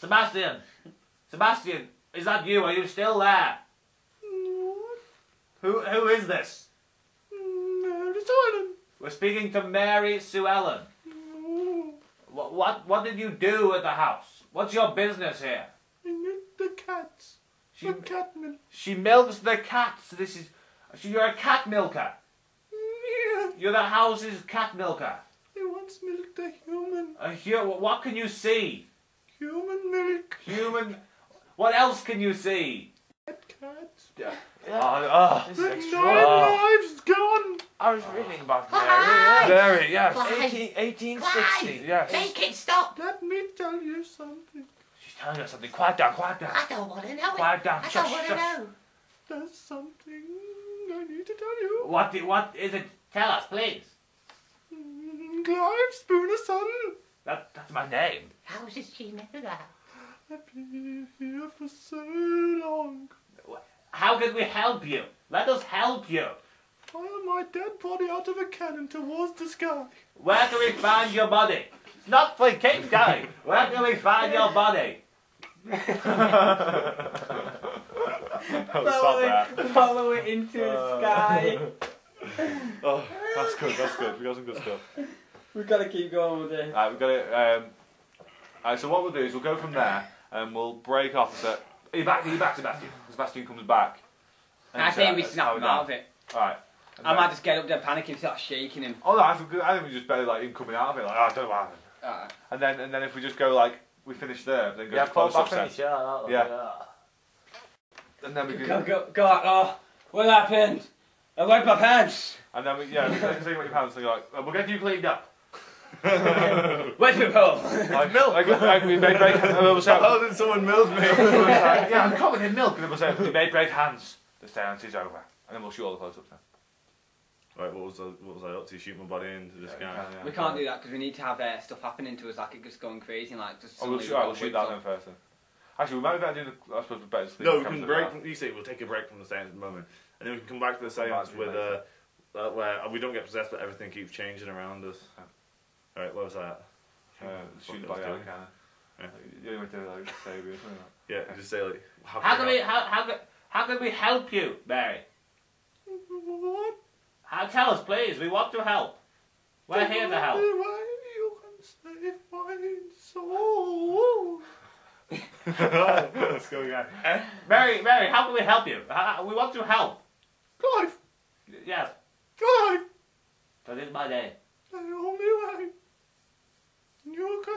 Sebastian! Sebastian, is that you? Are you still there? Who who is this? Mary Silent. We're speaking to Mary Sue Ellen. What what what did you do at the house? What's your business here? The cats. She The cat milk. she milks the cats. This is so you're a cat milker. Yeah. You're the house's cat milker. He once milked a human. A hu- what can you see? Human milk. Human. What else can you see? Cat cats. Oh, oh. This The is nine extraordinary. Ah. lives gone. I was reading about Clive! Mary. Very yes. Clive! 18, 1860. Yes. Make it stop! Let me tell you something. She's telling us something. Quiet down. Quiet down. I don't want to know it. Quiet down. I Shush, don't want to know. There's something I need to tell you. What do, what is it? Tell us, please. Mm, Clive Spooner son. That that's my name. How did she know that? I've been here for so long. How can we help you? Let us help you. Fire my dead body out of a cannon towards the sky. Where can we find your body? It's not for keep going. Where can we find your body? follow, it, follow it into the sky. Oh, that's good, that's good. We got some good stuff. We've got to keep going with this. Alright, we've got it. Um, alright, so what we'll do is we'll go from there and we'll break off a set. Are you back? Are you back, Sebastian? Sebastian comes back. And I think uh, we that's snap how him out of it. Alright. I then- might just get up there panicking, and start shaking him. Oh no, I think, I think we just better like him coming out of it, like, oh, I don't know what happened. Alright. And then and then if we just go like we finish there, then go Yeah, to fall close back up finish. set. Yeah, that- Yeah. And then we Go, can, go, go out. Oh, what happened? I wiped my pants. and then we yeah, we can say what your pants and go like, "Oh, we'll get you cleaned up. Where's my pole? Like milk. Like, like we made break and then we'll say, How did someone milk me? yeah, I'm covered in milk. And then we'll say, we made break hands. The seance is over. And then we'll shoot all the close-ups now. Right, what was I, what was I up to? Shoot my body into the sky. Yeah, we can't do that because we need to have uh, stuff happening to us, like it just going crazy, and like just. Oh, we'll shoot, right, we've we'll shoot that on. then first then. Actually, we might be better do the, I suppose we better sleep No, we can break. From, you say we'll take a break from the seance at the moment, and then we can come back to the seance with right. uh, uh, where we don't get possessed, but everything keeps changing around us. All right, what was that? well. Uh, shoot the What body was out the cannon. Yeah. You only to like save you or something like Yeah, just say like. How, How can we how how can how can we help you, Mary? What? How, tell us, please. We want to help. We're here to help. You can save my soul. that. Let's go again. Mary, Mary, how can we help you? How, we want to help. Clive, Yes, Clive, that is my name. the only way.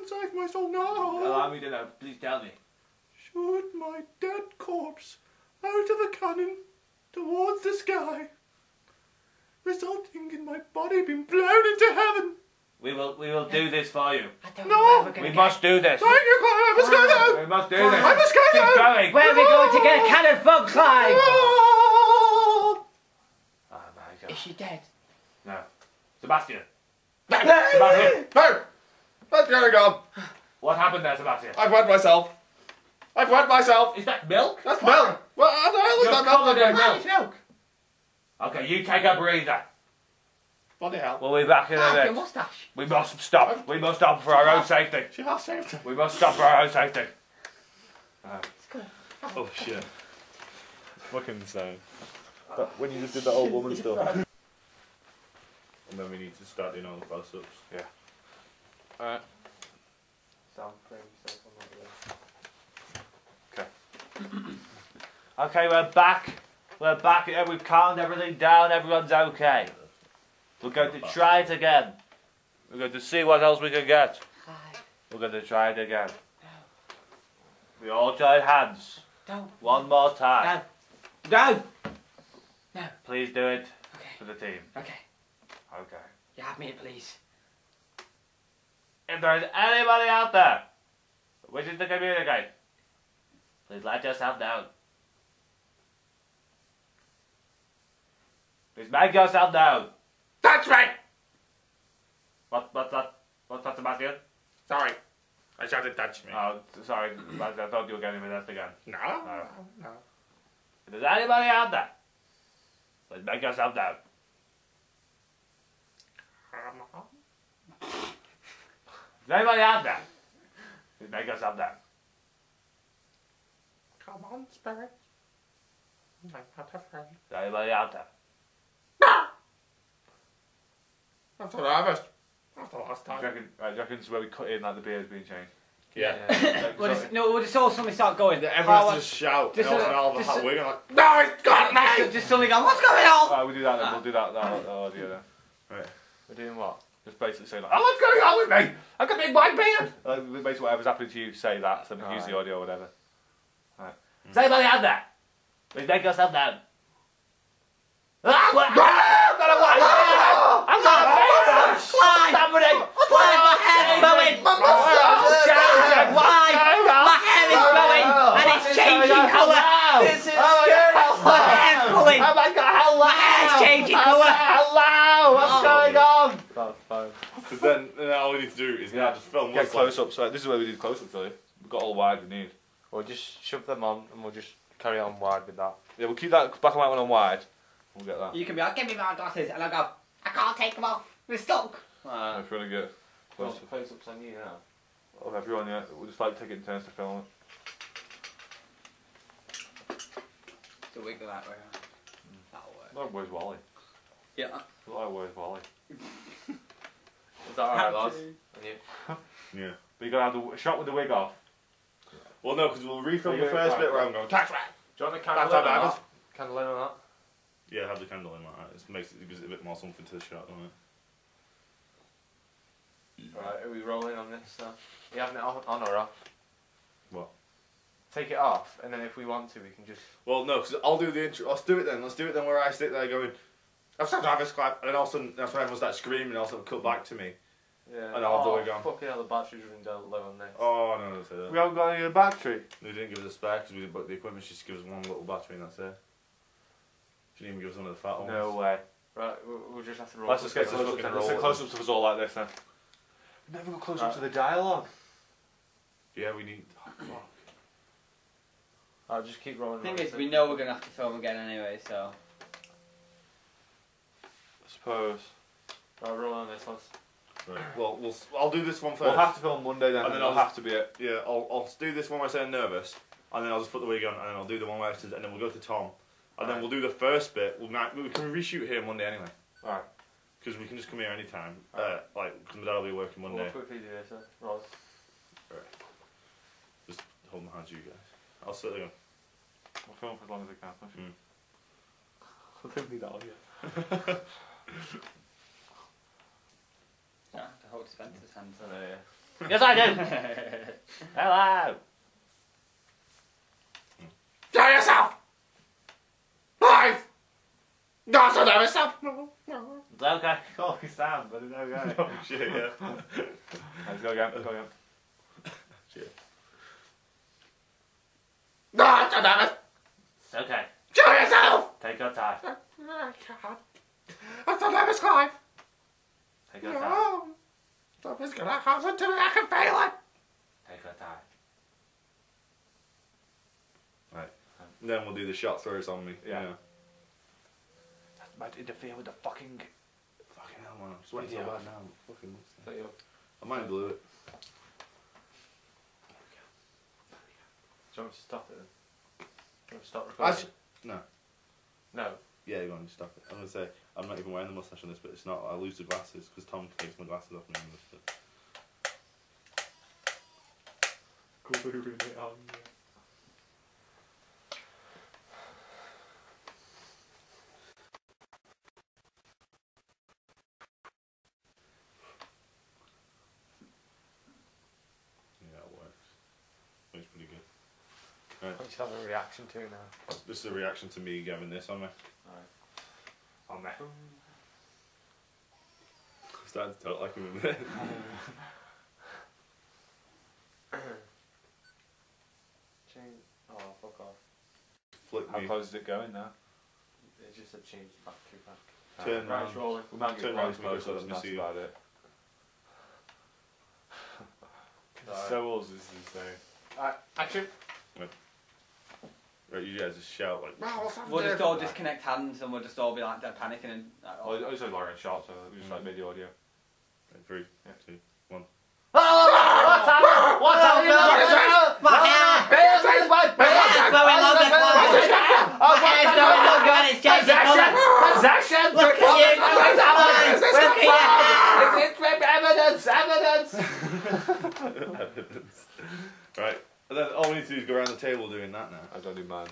You can save my soul now. Allow me to know. Please tell me. Shoot my dead corpse out of a cannon towards the sky, resulting in my body being blown into heaven. We will we will do this for you. I don't No! know where we're gonna must do this. Thank you, Clive. I must go now. We must do this. I must go Keep now. going. Where are we going to get a cannon from, Clive? Oh! Oh my Is she dead? No. Sebastian. No! Sebastian. No! Let Gary go. What happened there, Sebastian? I've wet myself. I've wet myself. Is that milk? That's milk. What the hell is You're that milk? covered in Milk. milk. milk. Okay, you take a breather. Bloody hell. Well We'll be back in a Ah, minute. moustache. We must stop. We must stop for our own safety. She has saved her. We must stop for our own safety. It's good. Oh shit. Fucking insane. But when you just did that old woman stuff. and then we need to start doing all the close-ups. Yeah. Alright. Okay, we're back. We're back. Yeah, We've calmed everything down. Everyone's okay. We're going to try it again. We're going to see what else we can get. We're going to try it again. We all join hands. don't. One more time. No. No. Please do it Okay, for the team. okay. Okay. You have me, please. If there is anybody out there wishing to communicate, please let yourself down. Please make yourself known. That's right. What, what's that? What's that, Sebastian? Sorry. I shouted touch me. Oh, sorry, Sebastian, I thought you were getting with us again. No. Oh. No. If there's anybody out there, please make yourself known. If there's anybody out there, please make yourself known. Come on, spirit. I'm not afraid. Is anybody out there? I'm so nervous. That's the last Do you time. reckon, right, do you reckon this is where we cut in like the beard's being changed? Yeah. Like, We'll just, no, we'll just all suddenly start going. Everyone Power- has to just shout. just and a- all of just a a- wig and like, no, it's got me! just, just suddenly go, what's going on? Right, we'll do that then. We'll do that. that, that audio then. Right. We're doing what? Just basically saying like, oh, what's going on with me? I've got a big white beard. Like, basically, whatever's happening to you, say that. So we can use the audio or whatever. Right. Is anybody out there? Please make yourself known. Ah, what? I've got a white beard. I've got a beard. Why? Somebody! Why? My hair is growing! Why? My hair is growing and it's changing colour! This is My hair's pulling! Oh my god, hello! My hair's changing colour! Hello! What's Oh. going on? That's fine. Because then, then all we need to do is now just film Get what's close up. So this is where we did close ups really. We've got all the wide we need. We'll just shove them on and we'll just carry on wide with that. Yeah, we'll keep that black and white one on wide. We'll get that. You can be like, give me my glasses, and I'll go, I can't take them off, they're stuck. Uh, If we want to get close up close ups on you now. of everyone, yeah. We'll just like take it in turns to film it. so wiggle that way around. That'll work. Like, where's Wally? Yeah. Like, where's Wally? Is that alright, lads? And you? Yeah. But you gotta have the shot with the wig off. Well, no, because we'll refilm the first bit where right. I'm going, tax rat! Do you want the candle in on that? Candle in on that? Yeah, have the candle in like that. It makes it, gives it a bit more something to the shot, doesn't it? Right, are we rolling on this uh, now? Are you having it on, on or off? What? Take it off, and then if we want to, we can just. Well, no, because I'll do the intro. Let's do it then. Let's do it then where I sit there going, I've started to have and all of a sudden, that's when everyone starts screaming, and all of a sudden cut back to me. Yeah. And I'll have the oh, wig on. Fucking hell, the battery's running down low on this. Oh, no, don't say that. We haven't got any battery. They didn't give us a spare because we didn't book the equipment. She just gives us one little battery and that's it. She didn't even give us one of the fat ones. No way. Right, we'll, we'll just have to roll. Let's just get Let's close fucking ups. roll Let's get with close ups of us all like this then. We've never got close ups Right. of the dialogue. Yeah, we need. Oh, fuck. I'll just keep rolling. The thing is, we know we're gonna have to film again anyway, so. I suppose. Right, roll on this, lads. Right. Well, we'll. I'll do this one 1st We'll have to film Monday then, And and then then I'll have to be it. Yeah, I'll, I'll do this one where I say I'm nervous, and then I'll just put the wig on, and then I'll do the one where I says, and then we'll go to Tom, and then we'll do the first bit. We'll ma- we can reshoot here Monday anyway, Alright. because we can just come here anytime. Uh, like, because my dad will be working We'll Monday. quickly do this, then. Roll. Just hold my hands, you guys. I'll sit there. We'll film for as long as we can. Mm. I don't need that on yet. Yeah, to hold Spencer's hands. And, uh, Yes, I do. Hello. Show yourself! Live! Not so nervous, Sam! No, no. It's okay. Call me Sam, but it's okay. Oh, shit, yeah. Let's go again. Let's go again. Shit. Not so nervous! It's okay. Show yourself! Take your time. I can't. I'm so nervous, Clive! Take your time. No! Something's gonna happen to me, I can feel it! Take your time. Right. Then we'll do the shot throws on me. Yeah. Yeah. That might interfere with the fucking. Fucking hell, man. I'm sweating Yeah. so bad now. Fucking. Put your- I might glue it. Do you want me to stop it then? Do you want to stop recording? Actually, no. No. Yeah, go on, stop it. I'm gonna say I'm not even wearing the mustache on this, but it's not. I lose the glasses because Tom takes my glasses off me. on this bit. Yeah, it works. It's pretty good. I should have a reaction to it now. This is a reaction to me giving this on me. On there. I'm starting to talk like him a bit. Change. Oh, fuck off. Flick How me. close is it going now? It just said change battery back. Turn Right, round. it's rolling. We might get Turn round close, let me see. about it. Alright. So is insane. Alright, action. Right, Right, you guys just shout like, "Wow. We'll just all disconnect hands and we'll just all be like dead panicking and. Like, oh. I just like Lauren Sharp, so we just like video audio. Like, three, yeah. two, one. Oh, what's happening? What's happening? What's happening? My hair! Bears! Bears! Bears! Bears! Blowing loads of clothes! My hair's going no good, it's changing colour! Possession! Look at you! Look at you! Look at you! Evidence! Evidence! Evidence! And then all we need to do is go around the table doing that now. I don't do mine.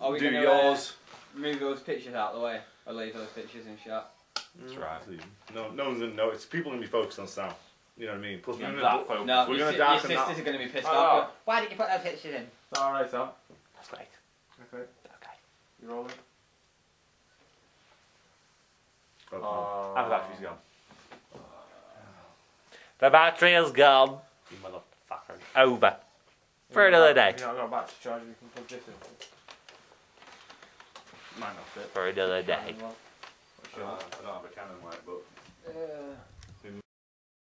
Are we do gonna, yours. Uh, move those pictures out of the way, or leave those pictures in shot? That's right. No, no one's gonna know. It's people gonna be focused on Sam. You know what I mean? Plus, Yeah, we're gonna, focus. No, We're your, gonna si- darken your that. sisters are going to be pissed Oh. off. Why did you put those pictures in? Alright, Sam. That's great. Okay. Okay. You rolling? Oh, Uh, And the battery's gone. The battery is gone. you motherfucker. Over. For another day. You know, I got a battery charge and you can plug this in. Might not fit. For another day. Well, I don't have a Canon light, but Uh,